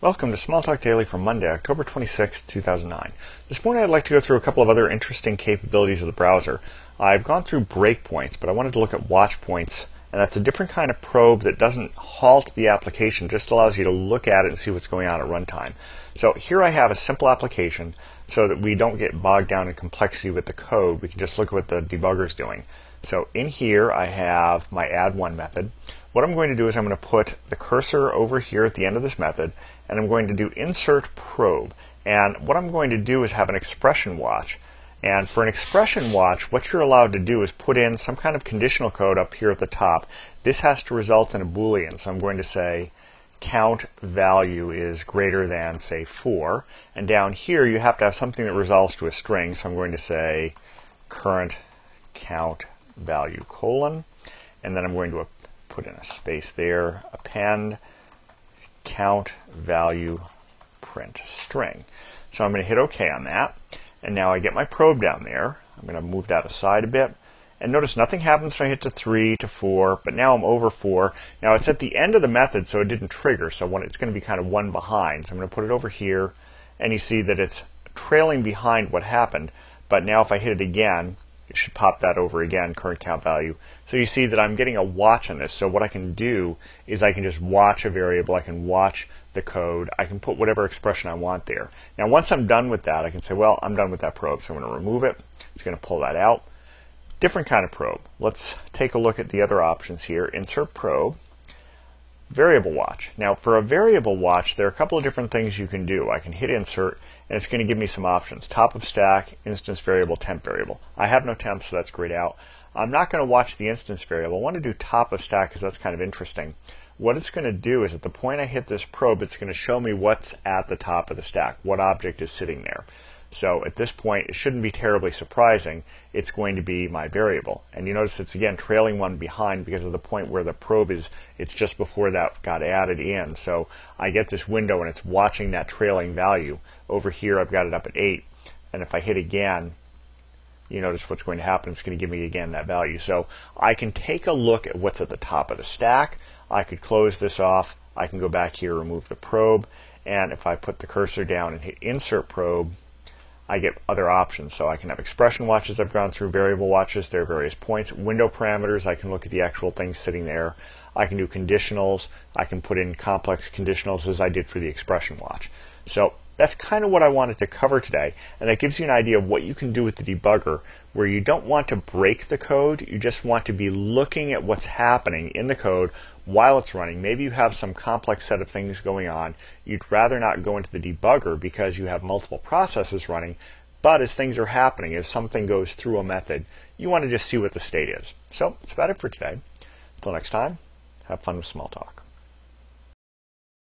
Welcome to Smalltalk Daily for Monday, October 26, 2009. This morning I'd like to go through a couple of other interesting capabilities of the browser. I've gone through breakpoints, but I wanted to look at watchpoints, and that's a different kind of probe that doesn't halt the application, just allows you to look at it and see what's going on at runtime. So here I have a simple application so that we don't get bogged down in complexity with the code. We can just look at what the debugger is doing. So in here I have my add one method. What I'm going to do is I'm going to put the cursor over here at the end of this method and I'm going to do insert probe. And what I'm going to do is have an expression watch. And for an expression watch, what you're allowed to do is put in some kind of conditional code up here at the top. This has to result in a Boolean. So I'm going to say count value is greater than, say, 4. And down here, you have to have something that resolves to a string. So I'm going to say current count value colon. And then I'm going to put in a space there, append count value print string. So I'm going to hit OK on that. And now I get my probe down there. I'm going to move that aside a bit. And notice nothing happens when I hit to 3 to 4, but now I'm over 4. Now it's at the end of the method, so it didn't trigger, so it's going to be kind of one behind. So I'm going to put it over here, and you see that it's trailing behind what happened. But now if I hit it again, it should pop that over again, current count value. So you see that I'm getting a watch on this. So what I can do is I can just watch a variable. I can watch the code. I can put whatever expression I want there. Now once I'm done with that, I can say, well, I'm done with that probe. So I'm going to remove it. It's going to pull that out. Different kind of probe. Let's take a look at the other options here. Insert probe variable watch. Now for a variable watch, there are a couple of different things you can do. I can hit insert and it's going to give me some options. Top of stack, instance variable, temp variable. I have no temp, so that's grayed out. I'm not going to watch the instance variable. I want to do top of stack because that's kind of interesting. What it's going to do is at the point I hit this probe, it's going to show me what's at the top of the stack, what object is sitting there. So at this point, it shouldn't be terribly surprising. It's going to be my variable. And you notice it's again trailing one behind because of the point where the probe is, it's just before that got added in. So I get this window and it's watching that trailing value. Over here, I've got it up at 8. And if I hit again, you notice what's going to happen. It's going to give me again that value. So I can take a look at what's at the top of the stack. I could close this off. I can go back here, remove the probe. And if I put the cursor down and hit insert probe, I get other options. So I can have expression watches I've gone through, variable watches, there are various points, window parameters, I can look at the actual thing sitting there. I can do conditionals, I can put in complex conditionals as I did for the expression watch. So that's kind of what I wanted to cover today, and that gives you an idea of what you can do with the debugger where you don't want to break the code, you just want to be looking at what's happening in the code while it's running. Maybe you have some complex set of things going on. You'd rather not go into the debugger because you have multiple processes running, but as things are happening, as something goes through a method, you want to just see what the state is. So that's about it for today. Until next time, have fun with Smalltalk.